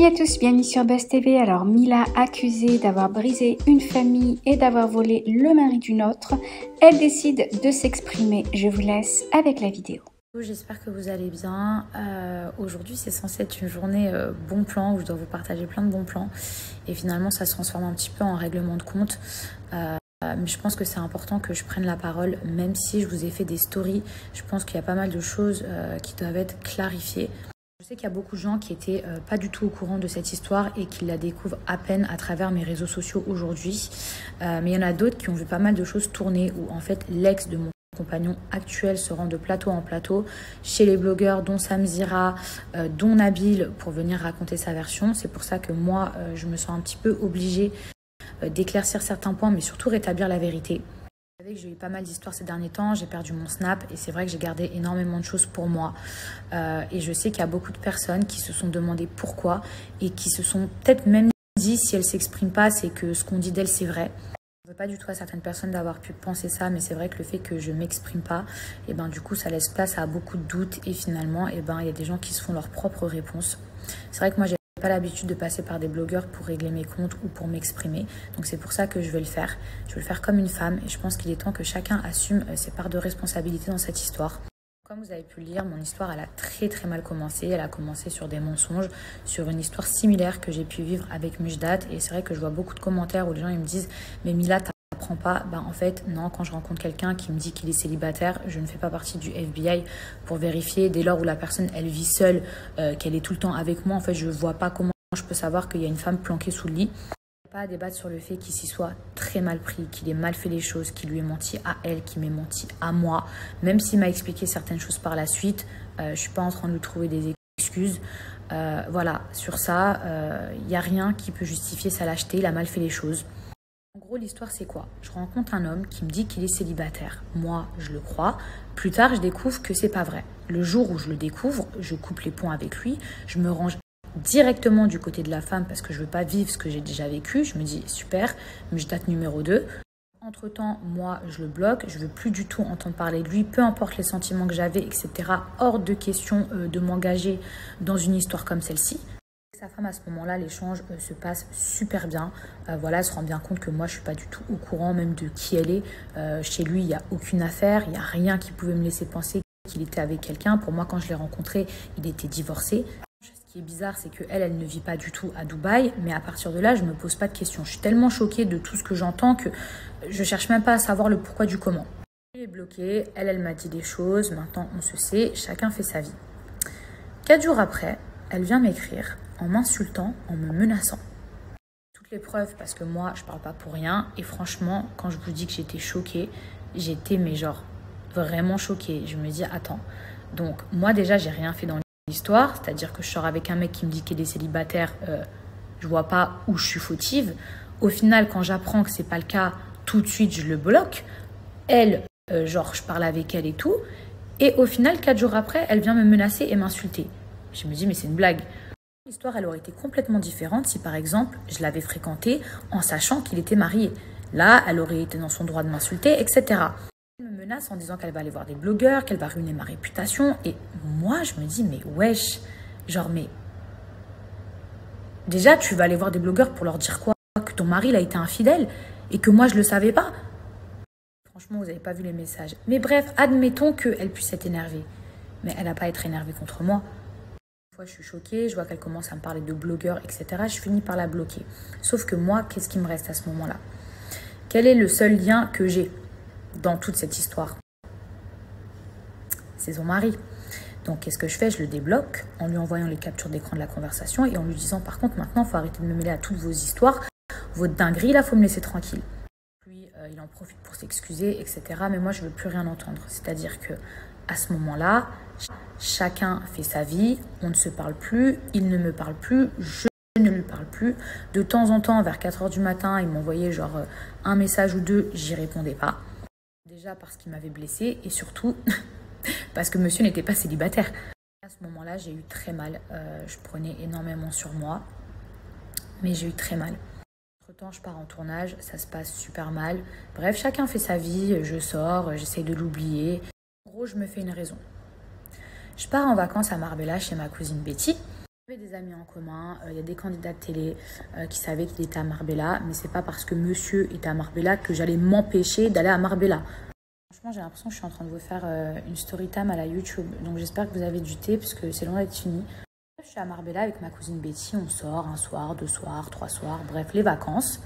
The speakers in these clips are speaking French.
Salut à tous, bienvenue sur Buzz TV. Alors Mila, accusée d'avoir brisé une famille et d'avoir volé le mari d'une autre, elle décide de s'exprimer. Je vous laisse avec la vidéo. J'espère que vous allez bien. Euh, Aujourd'hui, c'est censé être une journée euh, bon plan où je dois vous partager plein de bons plans. Et finalement, ça se transforme un petit peu en règlement de compte. Euh, je pense que c'est important que je prenne la parole, même si je vous ai fait des stories. Je pense qu'il y a pas mal de choses qui doivent être clarifiées. Je sais qu'il y a beaucoup de gens qui étaient euh, pas du tout au courant de cette histoire et qui la découvrent à peine à travers mes réseaux sociaux aujourd'hui. Euh, mais il y en a d'autres qui ont vu pas mal de choses tourner où en fait l'ex de mon compagnon actuel se rend de plateau en plateau chez les blogueurs dont Samzira, euh, dont Nabil pour venir raconter sa version. C'est pour ça que moi je me sens un petit peu obligée d'éclaircir certains points mais surtout rétablir la vérité. Savez que j'ai eu pas mal d'histoires ces derniers temps, j'ai perdu mon snap et c'est vrai que j'ai gardé énormément de choses pour moi. Euh, et je sais qu'il y a beaucoup de personnes qui se sont demandé pourquoi et qui se sont peut-être même dit si elles s'expriment pas, c'est que ce qu'on dit d'elles c'est vrai. Je veux pas du tout à certaines personnes d'avoir pu penser ça, mais c'est vrai que le fait que je m'exprime pas, et ben du coup ça laisse place à beaucoup de doutes et finalement et ben il y a des gens qui se font leurs propres réponses. C'est vrai que moi j'ai pas l'habitude de passer par des blogueurs pour régler mes comptes ou pour m'exprimer. Donc c'est pour ça que je vais le faire. Je vais le faire comme une femme et je pense qu'il est temps que chacun assume euh, ses parts de responsabilité dans cette histoire. Comme vous avez pu le lire, mon histoire elle a très très mal commencé. Elle a commencé sur des mensonges, sur une histoire similaire que j'ai pu vivre avec Mujdat. Et c'est vrai que je vois beaucoup de commentaires où les gens ils me disent Mais Mila, t'apprends pas Ben en fait, non, quand je rencontre quelqu'un qui me dit qu'il est célibataire, je ne fais pas partie du FBI pour vérifier. Dès lors où la personne elle vit seule, euh, qu'elle est tout le temps avec moi, en fait, je vois pas comment je peux savoir qu'il y a une femme planquée sous le lit. Pas à débattre sur le fait qu'il s'y soit très mal pris, qu'il ait mal fait les choses, qu'il lui ait menti à elle, qu'il m'ait menti à moi. Même s'il m'a expliqué certaines choses par la suite, euh, je suis pas en train de lui trouver des excuses. Euh, voilà, sur ça, il euh, n'y a rien qui peut justifier sa lâcheté, il a mal fait les choses. En gros, l'histoire, c'est quoi? Je rencontre un homme qui me dit qu'il est célibataire. Moi, je le crois. Plus tard, je découvre que c'est pas vrai. Le jour où je le découvre, je coupe les ponts avec lui, je me range directement du côté de la femme parce que je veux pas vivre ce que j'ai déjà vécu. Je me dis super, mais je date numéro 2. Entre temps, moi, je le bloque. Je veux plus du tout entendre parler de lui, peu importe les sentiments que j'avais, etc. Hors de question euh, de m'engager dans une histoire comme celle-ci. Sa femme, à ce moment-là, l'échange euh, se passe super bien. Euh, voilà, elle se rend bien compte que moi, je suis pas du tout au courant même de qui elle est. Euh, chez lui, il n'y a aucune affaire, il n'y a rien qui pouvait me laisser penser qu'il était avec quelqu'un. Pour moi, quand je l'ai rencontré, il était divorcé. Ce qui est bizarre, c'est qu'elle, elle ne vit pas du tout à Dubaï, mais à partir de là, je me pose pas de questions. Je suis tellement choquée de tout ce que j'entends que je cherche même pas à savoir le pourquoi du comment. Elle est bloquée, elle, elle m'a dit des choses, maintenant on se sait, chacun fait sa vie. Quatre jours après, elle vient m'écrire en m'insultant, en me menaçant. Toutes les preuves, parce que moi, je parle pas pour rien, et franchement, quand je vous dis que j'étais choquée, j'étais, mais genre, vraiment choquée. Je me dis, attends, donc moi déjà, j'ai rien fait dans histoire, c'est-à-dire que je sors avec un mec qui me dit qu'il est célibataire, euh, je vois pas où je suis fautive. Au final, quand j'apprends que c'est pas le cas, tout de suite je le bloque. Elle, euh, genre je parle avec elle et tout, et au final, quatre jours après, elle vient me menacer et m'insulter. Je me dis mais c'est une blague. L'histoire, elle aurait été complètement différente si par exemple je l'avais fréquenté en sachant qu'il était marié. Là, elle aurait été dans son droit de m'insulter, etc me menace en disant qu'elle va aller voir des blogueurs, qu'elle va ruiner ma réputation. Et moi, je me dis, mais wesh, genre, mais. Déjà, tu vas aller voir des blogueurs pour leur dire quoi? Que ton mari, il a été infidèle et que moi, je le savais pas? Franchement, vous n'avez pas vu les messages. Mais bref, admettons qu'elle puisse être énervée. Mais elle n'a pas à être énervée contre moi. Je suis choquée, je vois qu'elle commence à me parler de blogueurs, etc. Je finis par la bloquer. Sauf que moi, qu'est-ce qui me reste à ce moment-là? Quel est le seul lien que j'ai dans toute cette histoire? C'est son mari. Donc qu'est-ce que je fais? Je le débloque en lui envoyant les captures d'écran de la conversation et en lui disant par contre maintenant il faut arrêter de me mêler à toutes vos histoires, votre dinguerie là, faut me laisser tranquille. Puis euh, il en profite pour s'excuser, etc. Mais moi je veux plus rien entendre. C'est-à-dire que à ce moment-là, chacun fait sa vie, on ne se parle plus, il ne me parle plus, je ne lui parle plus. De temps en temps, vers 4 heures du matin, il m'envoyait genre euh, un message ou deux, j'y répondais pas. Déjà parce qu'il m'avait blessé et surtout parce que monsieur n'était pas célibataire. À ce moment-là, j'ai eu très mal. Euh, je prenais énormément sur moi, mais j'ai eu très mal. Entre temps, je pars en tournage, ça se passe super mal. Bref, chacun fait sa vie, je sors, j'essaye de l'oublier. En gros, je me fais une raison. Je pars en vacances à Marbella chez ma cousine Betty. avait des amis en commun, il y a des candidats de télé qui savaient qu'il était à Marbella, mais c'est pas parce que monsieur était à Marbella que j'allais m'empêcher d'aller à Marbella. Franchement, j'ai l'impression que je suis en train de vous faire une story time à la YouTube, donc j'espère que vous avez du thé parce que c'est loin d'être fini. Je suis à Marbella avec ma cousine Betty, on sort un soir, deux soirs, trois soirs, bref, les vacances.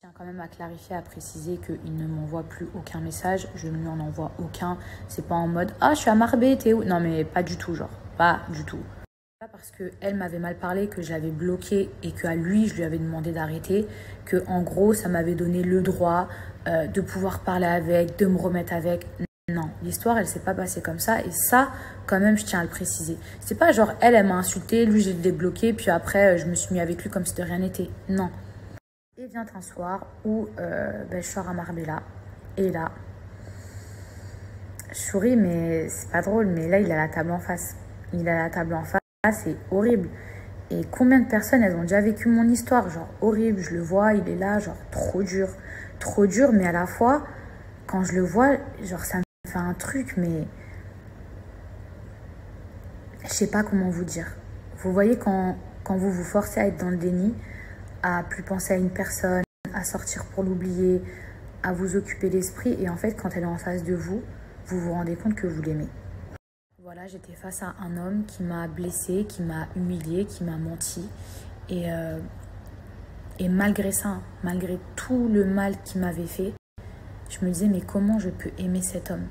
Je tiens quand même à clarifier, à préciser qu'il ne m'envoie plus aucun message, je ne lui en envoie aucun. C'est pas en mode Ah, je suis à Marbella, t'es où? Non, mais pas du tout, genre, pas du tout. Pas parce qu'elle m'avait mal parlé, que je l'avais bloqué et qu'à lui, je lui avais demandé d'arrêter, que en gros, ça m'avait donné le droit euh, de pouvoir parler avec, de me remettre avec. Non, l'histoire, elle s'est pas passée comme ça. Et ça, quand même, je tiens à le préciser. C'est pas genre, elle, elle m'a insulté, lui, j'ai débloqué, puis après, je me suis mis avec lui comme si de rien n'était. Non. Et vient un soir où euh, ben, je sors à Marbella. Et là, je souris, mais c'est pas drôle. Mais là, il a la table en face. Il a la table en face, c'est horrible. Et combien de personnes, elles ont déjà vécu mon histoire? Genre, horrible, je le vois, il est là, genre, trop dur. Trop dur, mais à la fois, quand je le vois, genre, ça me fait un truc, mais je sais pas comment vous dire. Vous voyez quand, quand vous vous forcez à être dans le déni, à plus penser à une personne, à sortir pour l'oublier, à vous occuper l'esprit, et en fait quand elle est en face de vous, vous vous rendez compte que vous l'aimez. Voilà, j'étais face à un homme qui m'a blessé, qui m'a humilié, qui m'a menti, et, euh, et malgré ça, malgré tout le mal qu'il m'avait fait, je me disais mais comment je peux aimer cet homme?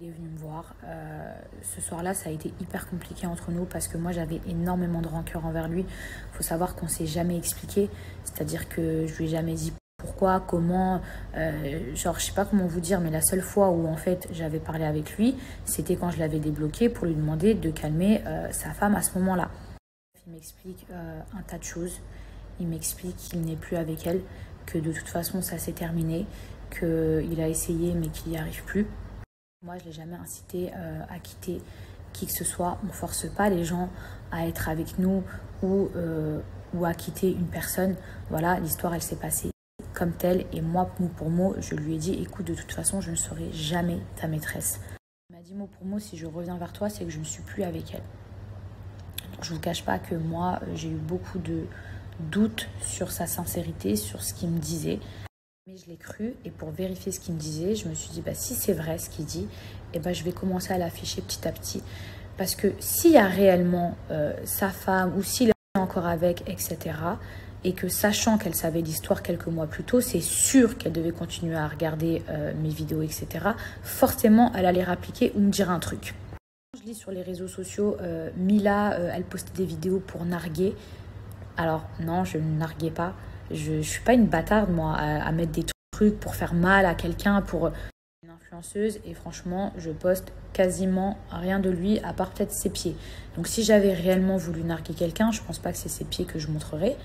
Il est venu me voir. Euh, ce soir-là, ça a été hyper compliqué entre nous parce que moi, j'avais énormément de rancœur envers lui. Il faut savoir qu'on s'est jamais expliqué. C'est-à-dire que je lui ai jamais dit pourquoi, comment. Euh, genre, je sais pas comment vous dire, mais la seule fois où en fait j'avais parlé avec lui, c'était quand je l'avais débloqué pour lui demander de calmer euh, sa femme à ce moment-là. Il m'explique un tas de choses. Il m'explique qu'il n'est plus avec elle, que de toute façon ça s'est terminé, qu'il a essayé mais qu'il n'y arrive plus. Moi, je ne l'ai jamais incité euh, à quitter qui que ce soit. On ne force pas les gens à être avec nous ou, euh, ou à quitter une personne. Voilà, l'histoire, elle s'est passée comme telle. Et moi, mot pour mot, je lui ai dit, écoute, de toute façon, je ne serai jamais ta maîtresse. Il m'a dit mot pour mot, si je reviens vers toi, c'est que je ne suis plus avec elle. je ne vous cache pas que moi, j'ai eu beaucoup de doutes sur sa sincérité, sur ce qu'il me disait. Mais je l'ai cru et pour vérifier ce qu'il me disait, je me suis dit, bah, si c'est vrai ce qu'il dit, eh ben, je vais commencer à l'afficher petit à petit. Parce que s'il y a réellement euh, sa femme ou s'il est encore avec, etc., et que sachant qu'elle savait l'histoire quelques mois plus tôt, c'est sûr qu'elle devait continuer à regarder euh, mes vidéos, etc., forcément, elle allait rappliquer ou me dire un truc. Je lis sur les réseaux sociaux, euh, Mila, elle postait des vidéos pour narguer. Alors non, je ne narguais pas. Je ne suis pas une bâtarde, moi, à, mettre des trucs pour faire mal à quelqu'un, pour une influenceuse. Et franchement, je poste quasiment rien de lui, à part peut-être ses pieds. Donc si j'avais réellement voulu narguer quelqu'un, je pense pas que c'est ses pieds que je montrerais.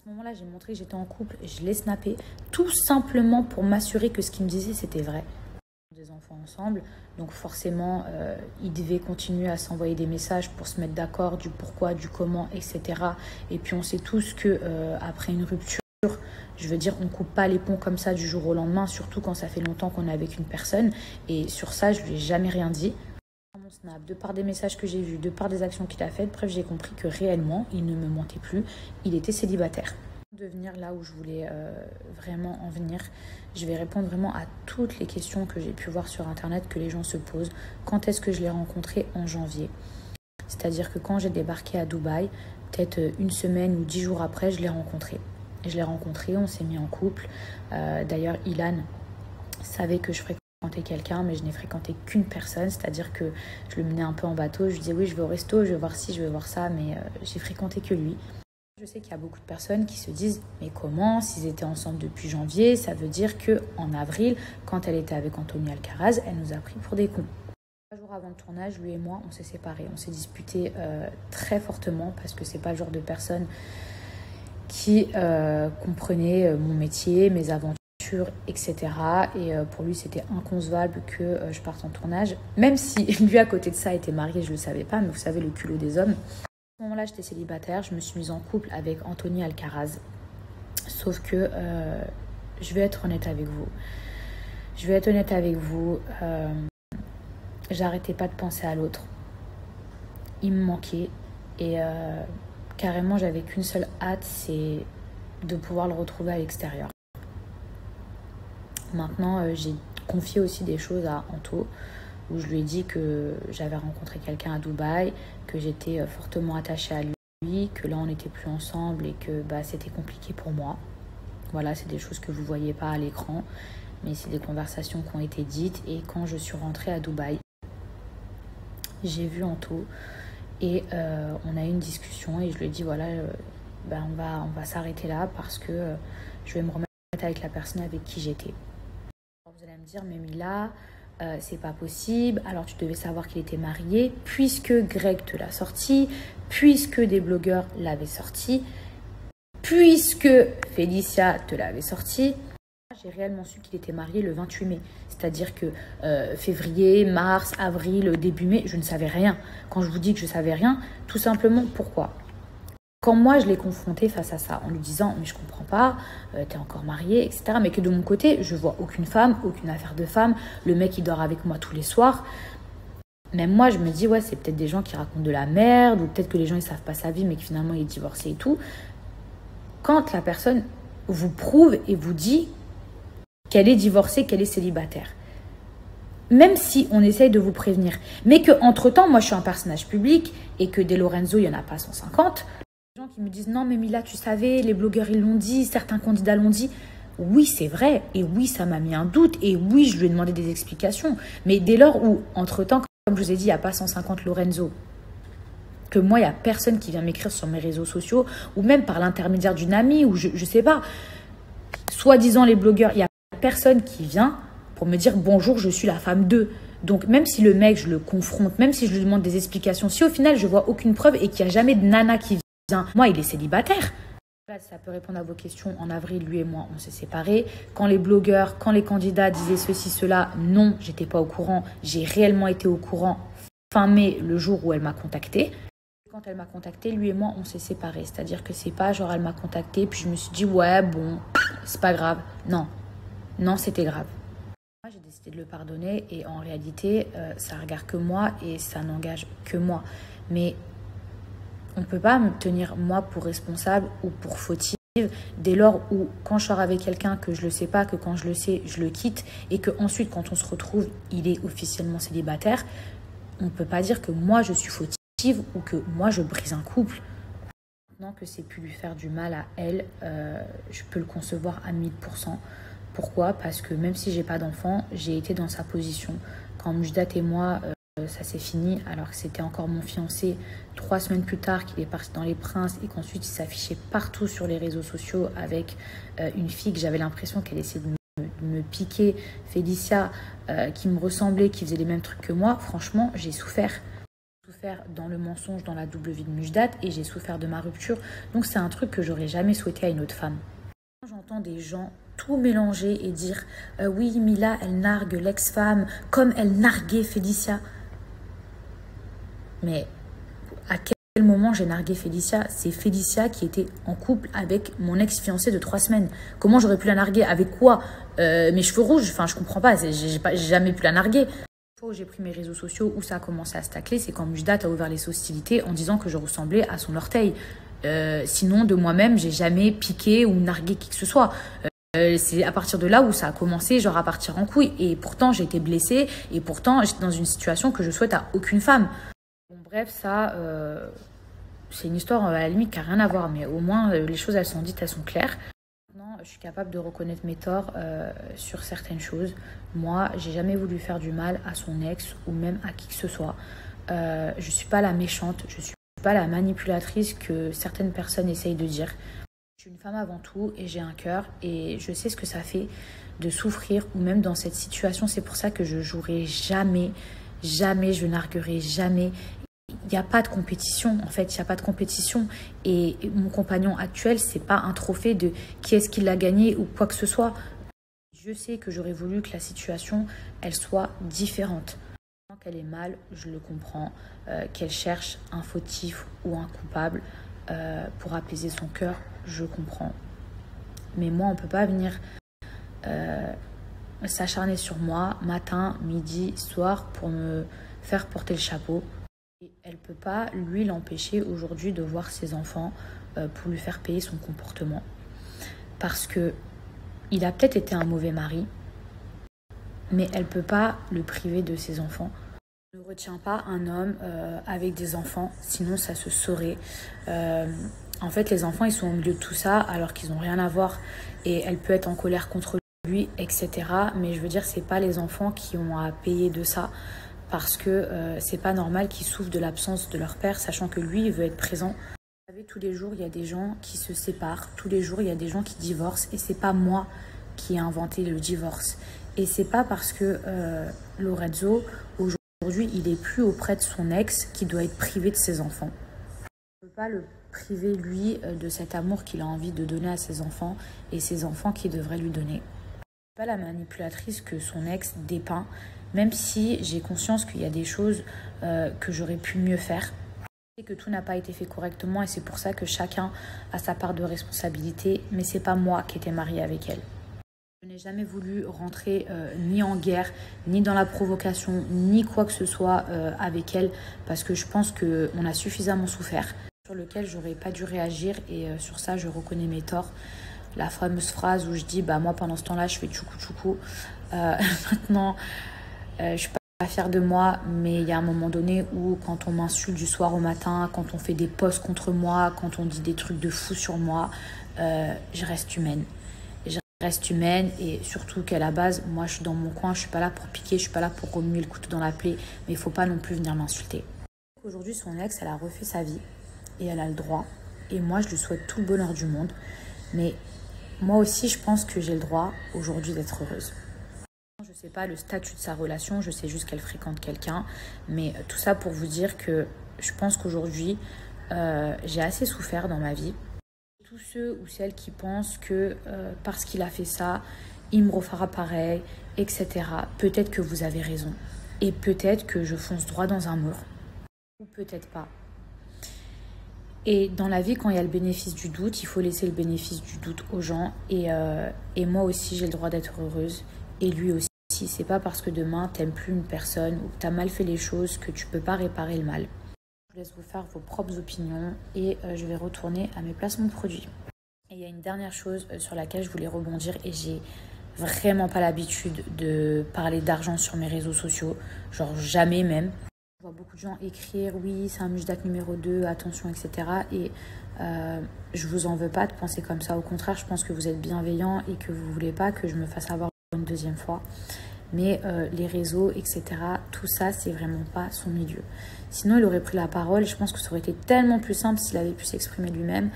À ce moment-là, j'ai montré que j'étais en couple et je l'ai snappé, tout simplement pour m'assurer que ce qu'il me disait, c'était vrai des enfants ensemble. Donc forcément, euh, ils devaient continuer à s'envoyer des messages pour se mettre d'accord du pourquoi, du comment, etc. Et puis on sait tous que euh, après une rupture, je veux dire, on coupe pas les ponts comme ça du jour au lendemain, surtout quand ça fait longtemps qu'on est avec une personne. Et sur ça, je lui ai jamais rien dit. Mon snap, de par des messages que j'ai vus, de par des actions qu'il a faites, bref, j'ai compris que réellement, il ne me mentait plus. Il était célibataire de venir là où je voulais euh, vraiment en venir. Je vais répondre vraiment à toutes les questions que j'ai pu voir sur internet que les gens se posent. Quand est-ce que je l'ai rencontré? En janvier C'est-à-dire que quand j'ai débarqué à Dubaï, peut-être une semaine ou dix jours après, je l'ai rencontré. Je l'ai rencontré, on s'est mis en couple. Euh, d'ailleurs, Ilan savait que je fréquentais quelqu'un, mais je n'ai fréquenté qu'une personne, c'est-à-dire que je le menais un peu en bateau. Je disais oui, je vais au resto, je vais voir ci, je vais voir ça, mais euh, j'ai fréquenté que lui. Je sais qu'il y a beaucoup de personnes qui se disent mais comment s'ils étaient ensemble depuis janvier, ça veut dire que en avril, quand elle était avec Anthony Alcaraz, elle nous a pris pour des cons. Trois jours avant le tournage, lui et moi, on s'est séparés, on s'est disputé euh, très fortement parce que c'est pas le genre de personne qui euh, comprenait euh, mon métier, mes aventures, etc. Et pour lui, c'était inconcevable que je parte en tournage, même si lui à côté de ça était marié, je le savais pas, mais vous savez le culot des hommes ce moment-là, j'étais célibataire, je me suis mise en couple avec Anthony Alcaraz. Sauf que euh, je vais être honnête avec vous. Je vais être honnête avec vous. Euh, j'arrêtais pas de penser à l'autre. Il me manquait. Et euh, carrément, j'avais qu'une seule hâte, c'est de pouvoir le retrouver à l'extérieur. Maintenant, j'ai confié aussi des choses à Anto, où je lui ai dit que j'avais rencontré quelqu'un à Dubaï, que j'étais fortement attachée à lui, que là on n'était plus ensemble et que bah, c'était compliqué pour moi. Voilà, c'est des choses que vous ne voyez pas à l'écran, mais c'est des conversations qui ont été dites. Et quand je suis rentrée à Dubaï, j'ai vu Anto et euh, on a eu une discussion et je lui ai dit voilà, euh, ben on va, on va s'arrêter là parce que euh, je vais me remettre avec la personne avec qui j'étais. Vous allez me dire, mais Mila, c'est pas possible. Alors tu devais savoir qu'il était marié, puisque Greg te l'a sorti, puisque des blogueurs l'avaient sorti, puisque Félicia te l'avait sorti. J'ai réellement su qu'il était marié le 28 mai. C'est-à-dire que euh, février, mars, avril, début mai, je ne savais rien. Quand je vous dis que je savais rien, tout simplement pourquoi? Quand moi je l'ai confronté face à ça, en lui disant mais je comprends pas, euh, t'es encore marié, etc. Mais que de mon côté, je vois aucune femme, aucune affaire de femme, le mec il dort avec moi tous les soirs. Même moi, je me dis, ouais, c'est peut-être des gens qui racontent de la merde, ou peut-être que les gens, ils savent pas sa vie, mais que finalement, il est divorcé et tout. Quand la personne vous prouve et vous dit qu'elle est divorcée, qu'elle est célibataire. Même si on essaye de vous prévenir. Mais que entre temps moi je suis un personnage public et que des Lorenzo, il n'y en a pas 150. Gens qui me disent non mais Mila, tu savais, les blogueurs ils l'ont dit, certains candidats l'ont dit. Oui, c'est vrai. Et oui, ça m'a mis un doute. Et oui, je lui ai demandé des explications. Mais dès lors où, entre-temps, comme je vous ai dit, il n'y a pas 150 Lorenzo, que moi, il n'y a personne qui vient m'écrire sur mes réseaux sociaux, ou même par l'intermédiaire d'une amie, ou je ne sais pas. Soi-disant les blogueurs, il y a personne qui vient pour me dire bonjour, je suis la femme d'eux. Donc même si le mec, je le confronte, même si je lui demande des explications, si au final je vois aucune preuve et qu'il n'y a jamais de nana qui vient, moi il est célibataire. Ça peut répondre à vos questions. En avril, lui et moi, on s'est séparés. Quand les blogueurs, quand les candidats disaient ceci, cela, non, j'étais pas au courant. J'ai réellement été au courant fin mai, le jour où elle m'a contacté. Quand elle m'a contacté, lui et moi, on s'est séparés. C'est-à-dire que c'est pas genre elle m'a contacté, puis je me suis dit ouais, bon, c'est pas grave. Non, non, c'était grave. Moi, j'ai décidé de le pardonner et en réalité, euh, ça regarde que moi et ça n'engage que moi. Mais on ne peut pas me tenir moi pour responsable ou pour fautive dès lors où quand je sors avec quelqu'un que je le sais pas, que quand je le sais, je le quitte et que ensuite quand on se retrouve, il est officiellement célibataire, on ne peut pas dire que moi je suis fautive ou que moi je brise un couple. Maintenant que c'est pu lui faire du mal à elle, euh, je peux le concevoir à 1000%. Pourquoi? Parce que même si j'ai pas d'enfant, j'ai été dans sa position. Quand Mujdat et moi, euh, ça s'est fini, alors que c'était encore mon fiancé, trois semaines plus tard qu'il est parti dans Les Princes et qu'ensuite il s'affichait partout sur les réseaux sociaux avec euh, une fille que j'avais l'impression qu'elle essayait de me, piquer, Félicia, euh, qui me ressemblait, qui faisait les mêmes trucs que moi, franchement, j'ai souffert. J'ai souffert dans le mensonge, dans la double vie de Mujdat et j'ai souffert de ma rupture. Donc c'est un truc que j'aurais jamais souhaité à une autre femme. J'entends des gens tout mélanger et dire euh, oui, Mila, elle nargue l'ex-femme comme elle narguait Félicia. Mais à quel moment j'ai nargué Félicia? C'est Félicia qui était en couple avec mon ex-fiancé de trois semaines. Comment j'aurais pu la narguer? Avec quoi? Euh, Mes cheveux rouges? Enfin, je comprends pas. J'ai jamais pu la narguer. La fois où j'ai pris mes réseaux sociaux, où ça a commencé à se tacler, c'est quand Mujdat a ouvert les hostilités en disant que je ressemblais à son orteil. Euh, sinon, de moi-même, j'ai jamais piqué ou nargué qui que ce soit. Euh, c'est à partir de là où ça a commencé, genre à partir en couille. Et pourtant, j'ai été blessée. Et pourtant, j'étais dans une situation que je souhaite à aucune femme. Bref, ça, euh, c'est une histoire à la limite qui n'a rien à voir. Mais au moins, euh, les choses, elles sont dites, elles sont claires. Maintenant, je suis capable de reconnaître mes torts sur certaines choses. Moi, j'ai jamais voulu faire du mal à son ex ou même à qui que ce soit. je suis pas la méchante, je suis pas la manipulatrice que certaines personnes essayent de dire. Je suis une femme avant tout et j'ai un cœur et je sais ce que ça fait de souffrir ou même dans cette situation. C'est pour ça que je jouerai jamais, jamais, je narguerai jamais. Il n'y a pas de compétition, en fait, il n'y a pas de compétition. Et mon compagnon actuel, c'est pas un trophée de qui est-ce qui l'a gagné ou quoi que ce soit. Je sais que j'aurais voulu que la situation, elle soit différente. Qu'elle est mal, je le comprends. Euh, qu'elle cherche un fautif ou un coupable euh, pour apaiser son cœur, je comprends. Mais moi, on ne peut pas venir euh, s'acharner sur moi matin, midi, soir pour me faire porter le chapeau. Elle ne peut pas, lui, l'empêcher aujourd'hui de voir ses enfants pour lui faire payer son comportement. Parce que il a peut-être été un mauvais mari, mais elle ne peut pas le priver de ses enfants. ne retient pas un homme avec des enfants, sinon ça se saurait. En fait, les enfants, ils sont au milieu de tout ça alors qu'ils n'ont rien à voir. Et elle peut être en colère contre lui, etc. Mais je veux dire, c'est pas les enfants qui ont à payer de ça parce que euh, c'est pas normal qu'ils souffrent de l'absence de leur père, sachant que lui, il veut être présent. Vous savez, tous les jours, il y a des gens qui se séparent. Tous les jours, il y a des gens qui divorcent. Et c'est pas moi qui ai inventé le divorce. Et c'est pas parce que euh, Lorenzo, aujourd'hui, il est plus auprès de son ex qui doit être privé de ses enfants. On peut pas le priver, lui, euh, de cet amour qu'il a envie de donner à ses enfants et ses enfants qui devraient lui donner. Pas la manipulatrice que son ex dépeint, même si j'ai conscience qu'il y a des choses euh, que j'aurais pu mieux faire et que tout n'a pas été fait correctement et c'est pour ça que chacun a sa part de responsabilité, mais c'est pas moi qui étais mariée avec elle. Je n'ai jamais voulu rentrer euh, ni en guerre, ni dans la provocation, ni quoi que ce soit avec elle, parce que je pense qu'on a suffisamment souffert sur lequel j'aurais pas dû réagir et euh, sur ça je reconnais mes torts. La fameuse phrase où je dis bah moi pendant ce temps-là je fais tchoukou tchoukou. Euh, maintenant euh, je suis pas fière de moi mais il y a un moment donné où quand on m'insulte du soir au matin, quand on fait des posts contre moi, quand on dit des trucs de fou sur moi, je reste humaine. Je reste humaine et surtout qu'à la base, moi je suis dans mon coin, je suis pas là pour piquer, je suis pas là pour remuer le couteau dans la plaie, mais il faut pas non plus venir m'insulter. Aujourd'hui, son ex, elle a refait sa vie et elle a le droit. Et moi, je lui souhaite tout le bonheur du monde. Mais moi aussi, je pense que j'ai le droit aujourd'hui d'être heureuse. Je ne sais pas le statut de sa relation, je sais juste qu'elle fréquente quelqu'un. Mais euh, tout ça pour vous dire que je pense qu'aujourd'hui, euh, j'ai assez souffert dans ma vie. Tous ceux ou celles qui pensent que euh, parce qu'il a fait ça, il me refera pareil, etc. Peut-être que vous avez raison. Et peut-être que je fonce droit dans un mur. Ou peut-être pas. Et dans la vie, quand il y a le bénéfice du doute, il faut laisser le bénéfice du doute aux gens. Et, et moi aussi, j'ai le droit d'être heureuse. Et lui aussi. C'est pas parce que demain, t'aimes plus une personne ou que t'as mal fait les choses que tu peux pas réparer le mal. Je vous laisse vous faire vos propres opinions et euh, je vais retourner à mes placements de produits. Et il y a une dernière chose euh, sur laquelle je voulais rebondir et j'ai vraiment pas l'habitude de parler d'argent sur mes réseaux sociaux. Genre jamais même. Je vois beaucoup de gens écrire oui, c'est un date numéro 2, attention, etc. Et euh, je vous en veux pas de penser comme ça. Au contraire, je pense que vous êtes bienveillant et que vous voulez pas que je me fasse avoir une deuxième fois. Mais euh, les réseaux, etc., tout ça, c'est vraiment pas son milieu. Sinon, il aurait pris la parole. Je pense que ça aurait été tellement plus simple s'il avait pu s'exprimer lui-même.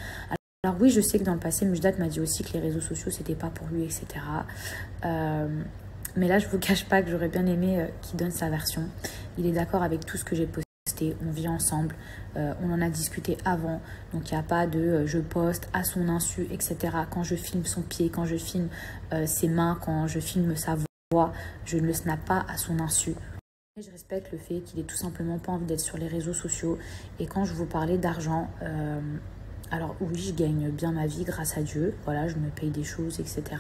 Alors oui, je sais que dans le passé, Mujdat m'a dit aussi que les réseaux sociaux, c'était pas pour lui, etc. Euh, mais là, je vous cache pas que j'aurais bien aimé euh, qu'il donne sa version. Il est d'accord avec tout ce que j'ai posté. On vit ensemble. Euh, on en a discuté avant. Donc, il n'y a pas de euh, je poste à son insu, etc. Quand je filme son pied, quand je filme ses mains, quand je filme sa voix, je ne le snap pas à son insu. Je respecte le fait qu'il ait tout simplement pas envie d'être sur les réseaux sociaux. Et quand je vous parlais d'argent, alors oui, je gagne bien ma vie grâce à Dieu. Voilà, je me paye des choses, etc.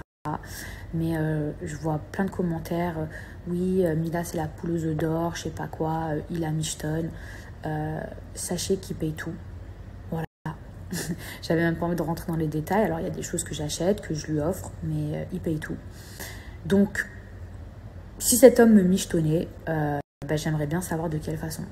Mais euh, je vois plein de commentaires. Euh, oui, euh, Mila, c'est la pouleuse d'or, je sais pas quoi. il a Michton. sachez qu'il paye tout. Voilà. J'avais même pas envie de rentrer dans les détails. Alors, il y a des choses que j'achète, que je lui offre, mais il paye tout. Donc, si cet homme me michetonnait, ben, j'aimerais bien savoir de quelle façon.